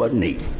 wasn't he?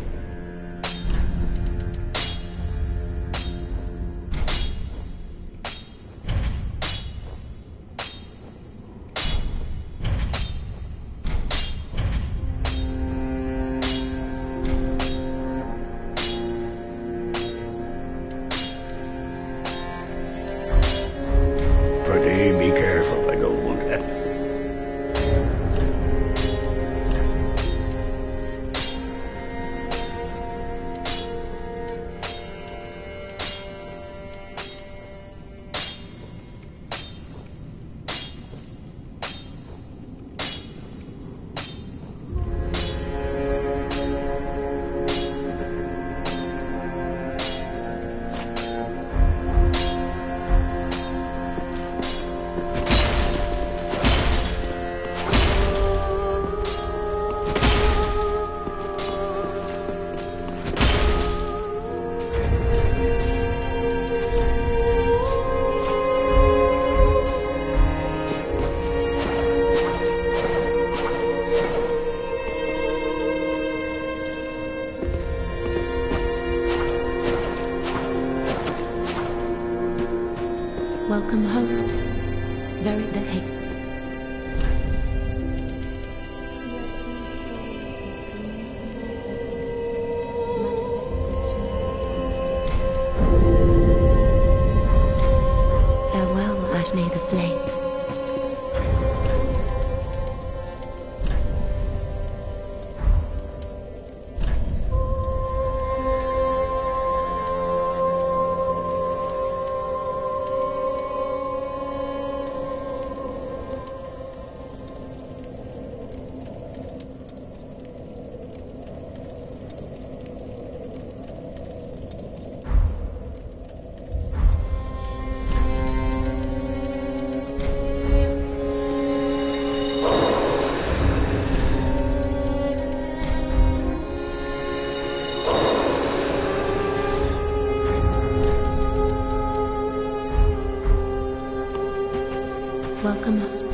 Welcome, host.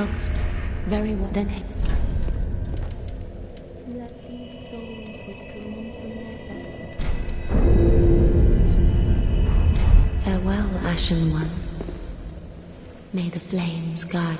Well, very well. Then take. Farewell, Ashen One. May the flames guard.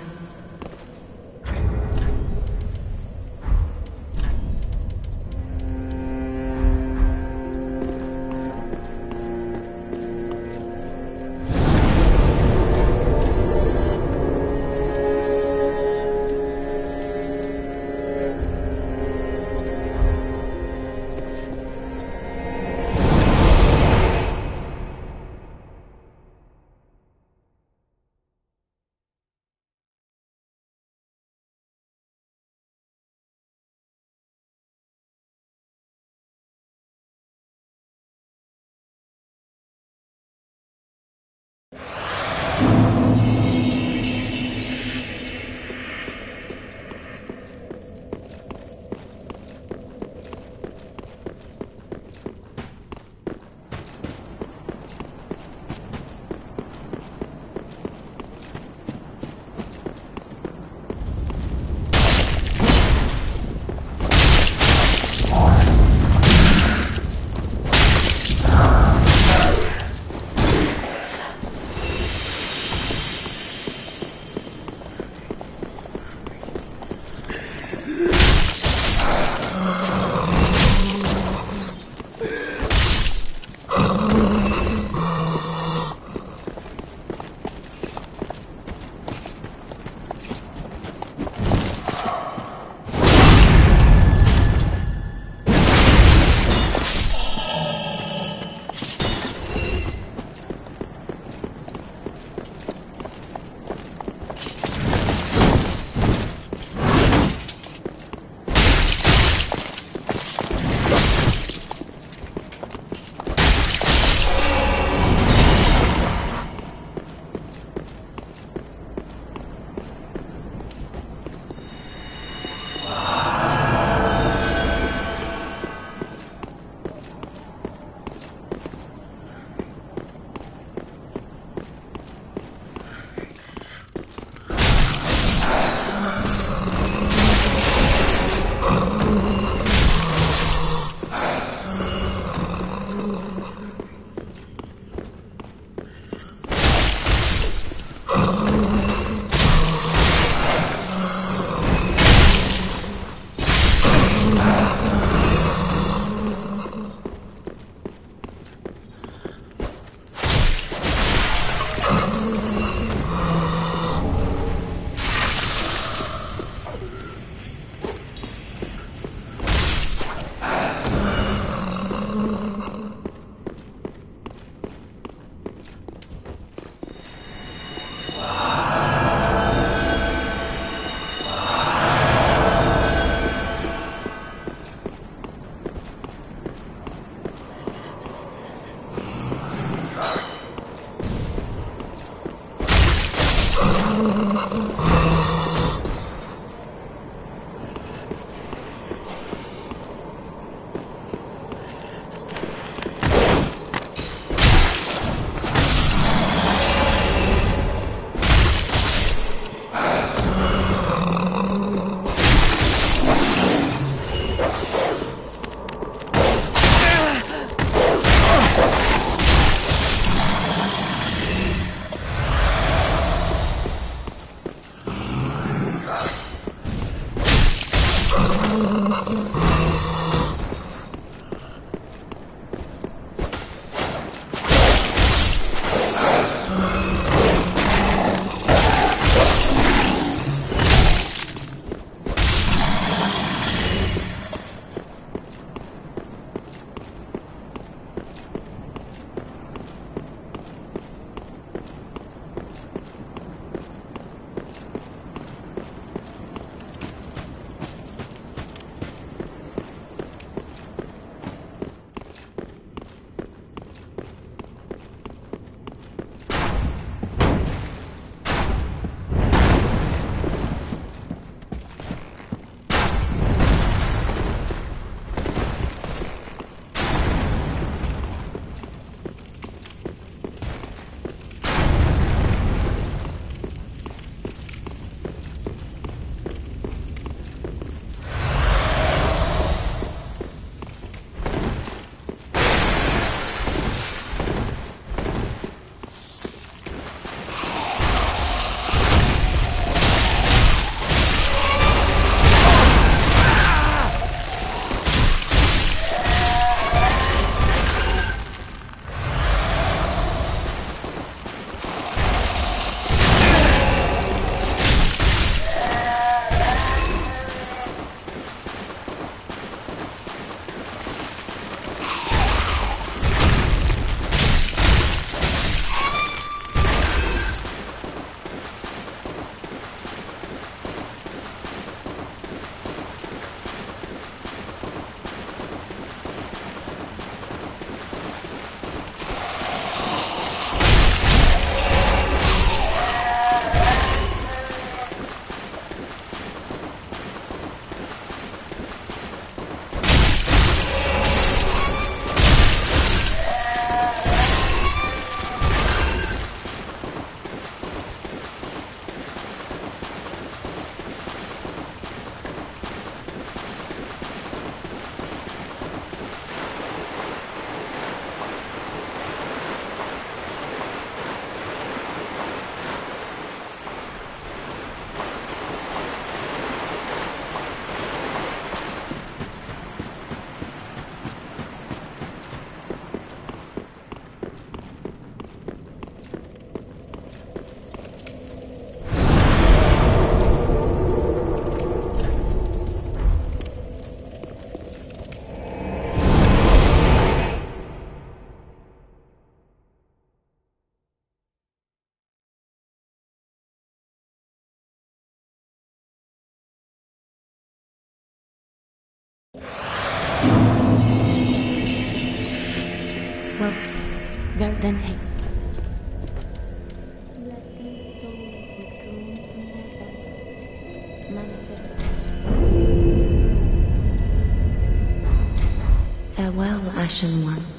Farewell, One.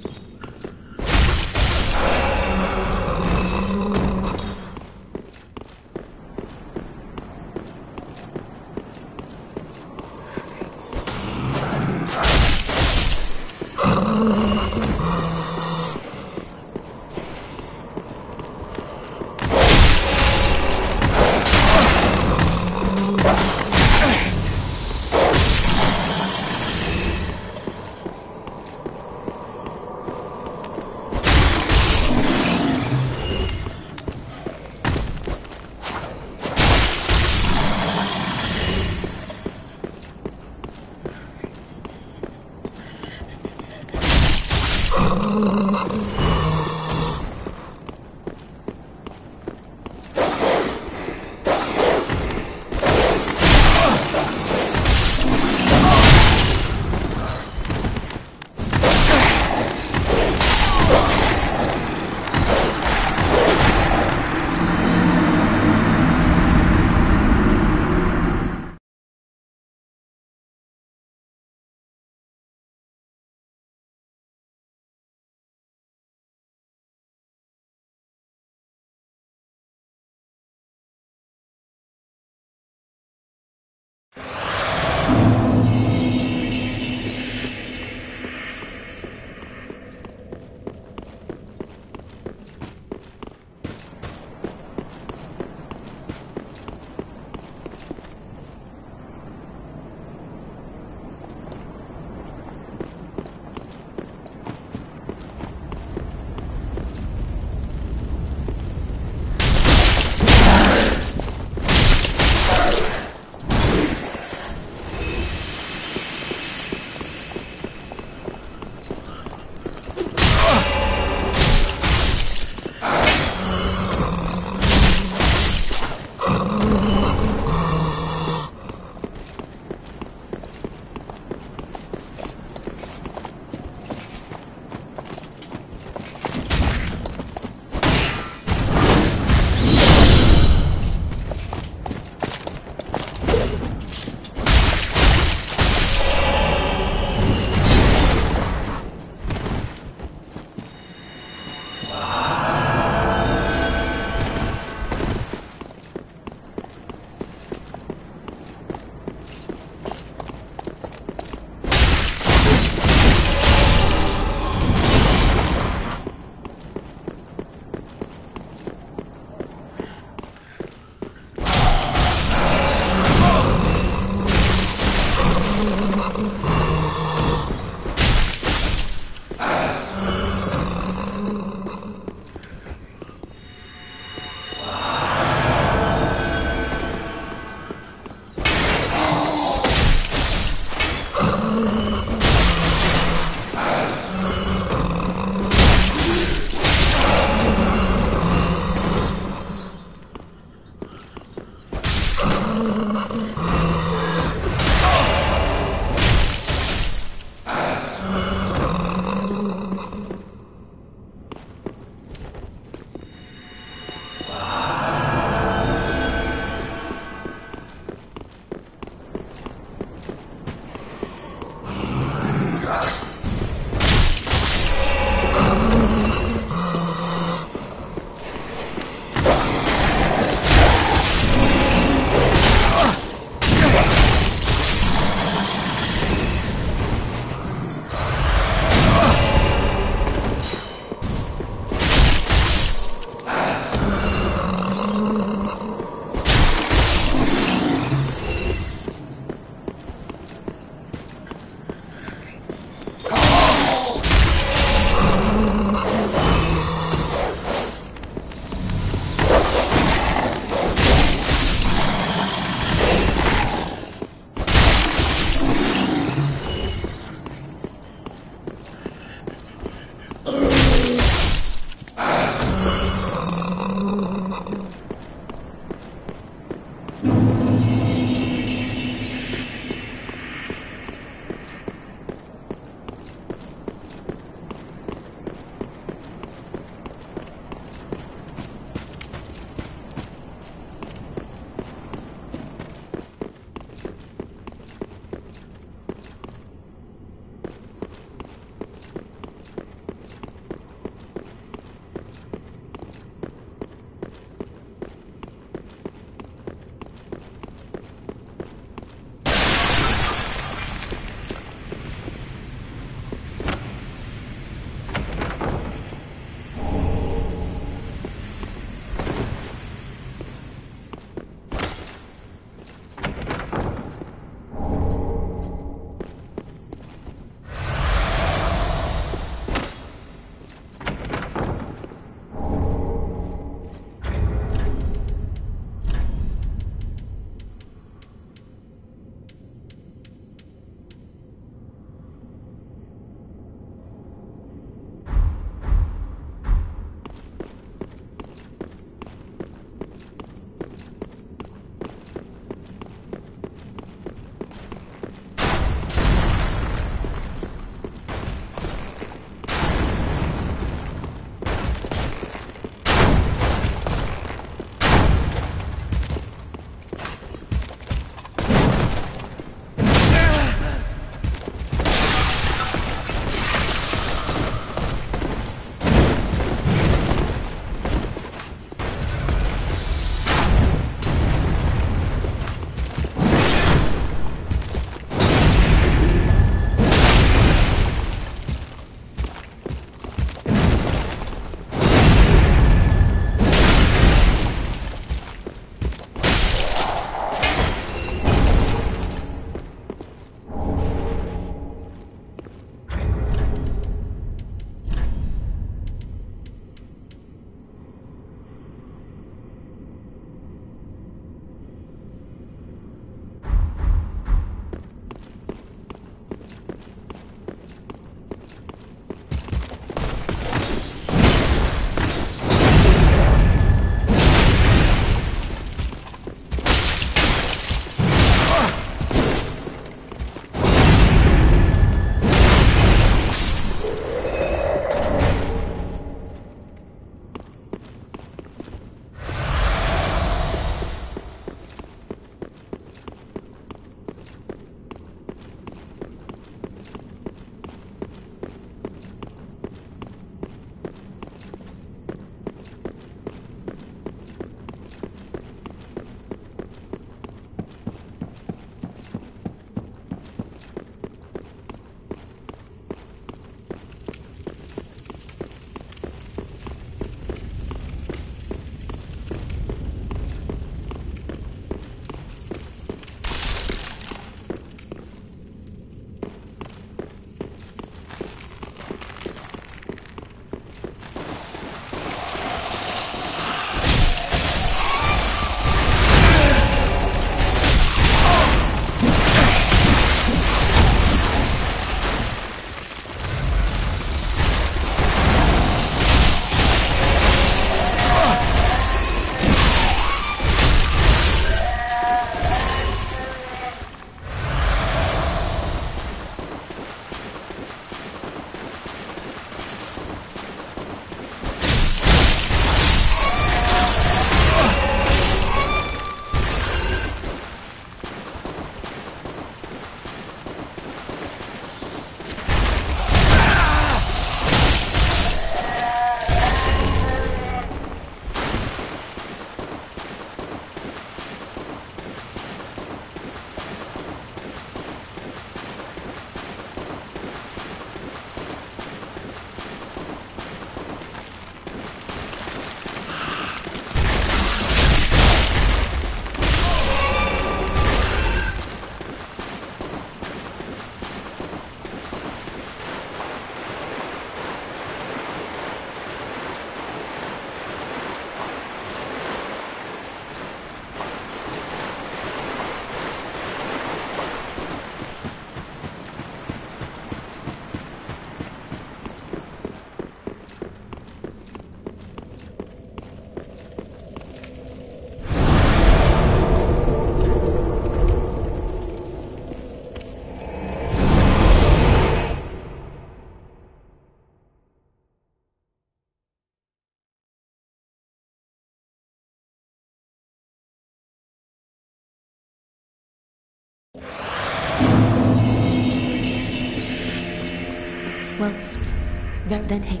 Then hey.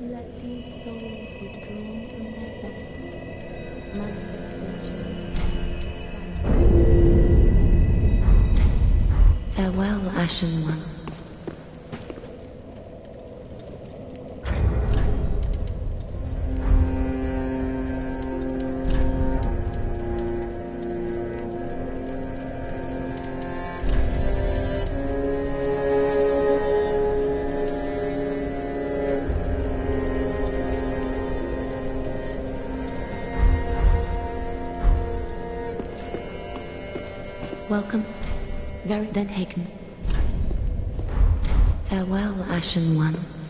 Let these souls withdrawn from their vessels, manifestations Farewell, Ashen One. Welcome, very then Haken. Farewell, Ashen One.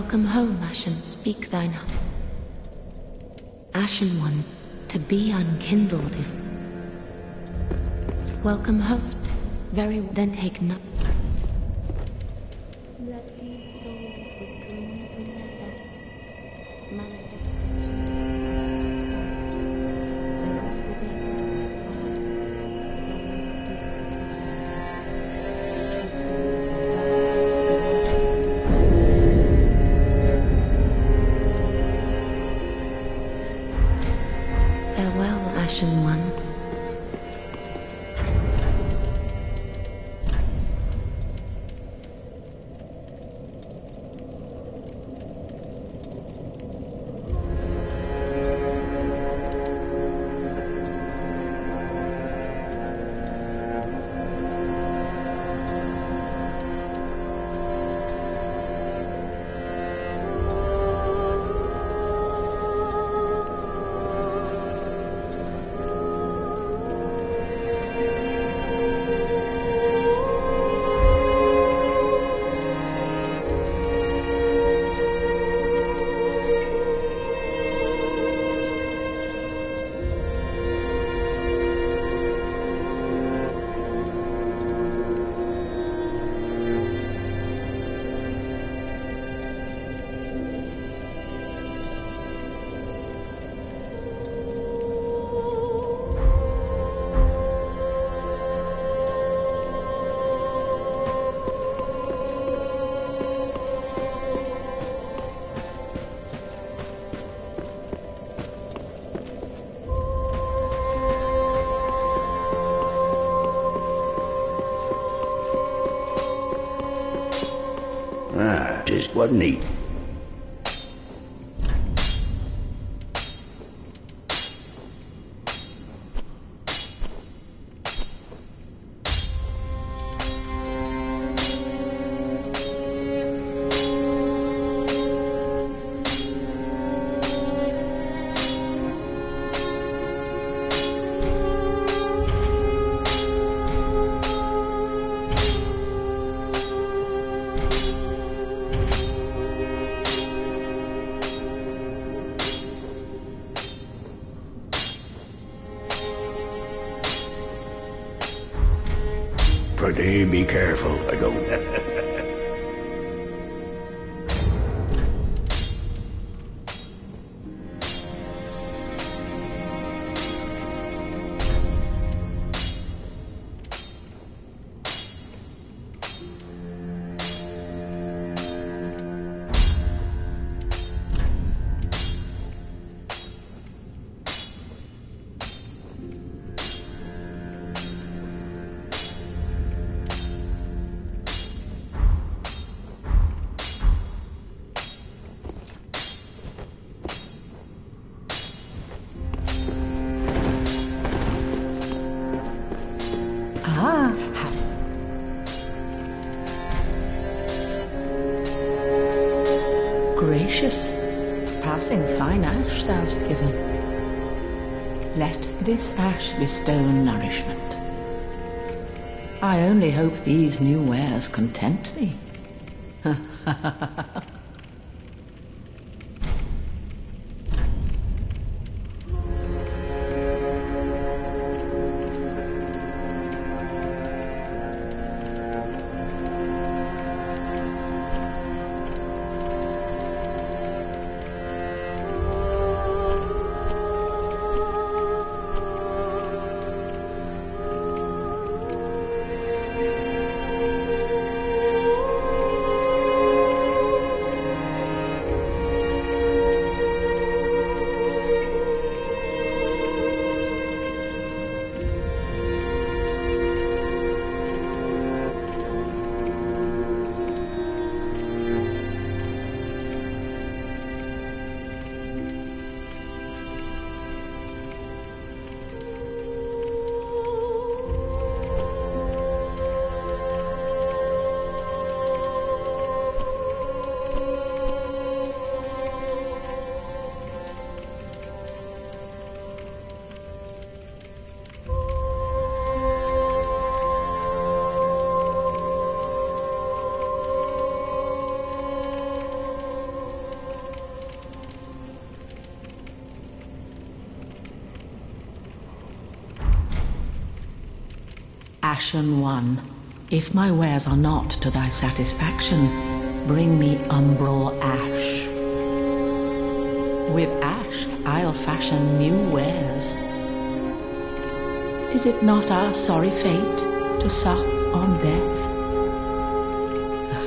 Welcome home, Ashen. Speak thine. Ashen one, to be unkindled is. Welcome home. Very then take no. Baptist, wasn't bestow nourishment. I only hope these new wares content thee. Ashen One, if my wares are not to thy satisfaction, bring me umbral ash. With ash I'll fashion new wares. Is it not our sorry fate to sup on death?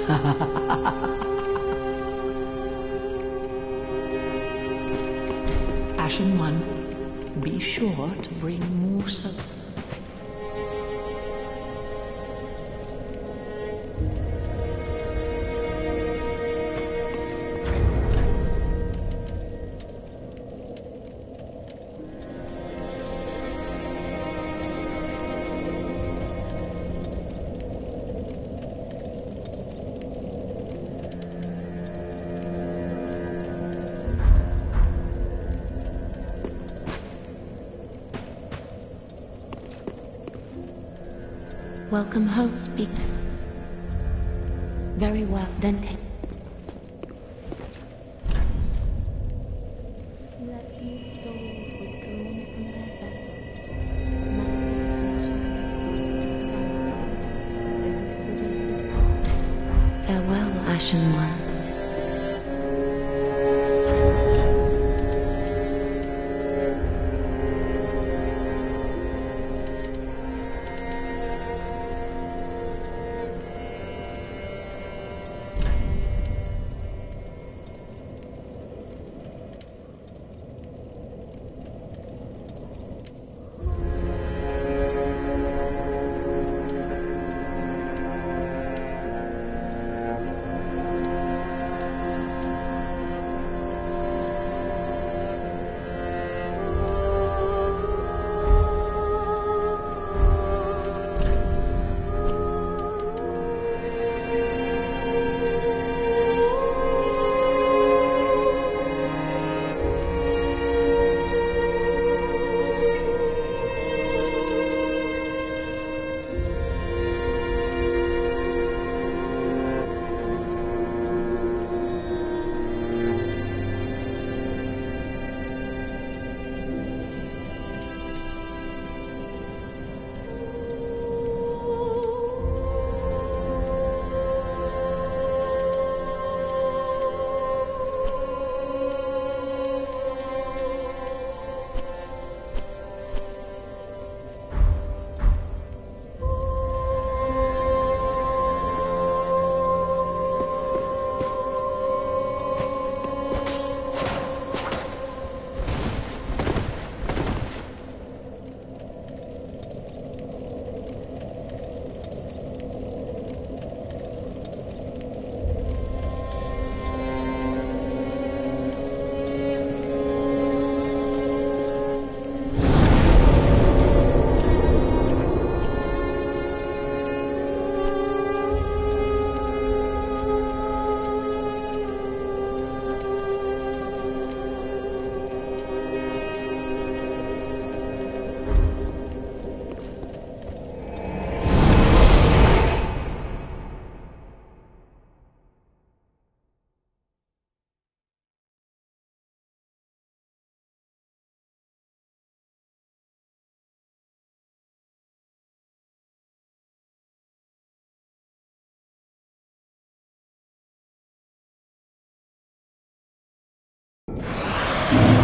Ashen One, be sure to bring more Musa. Welcome home, speak. Very well, then take. Manifestation.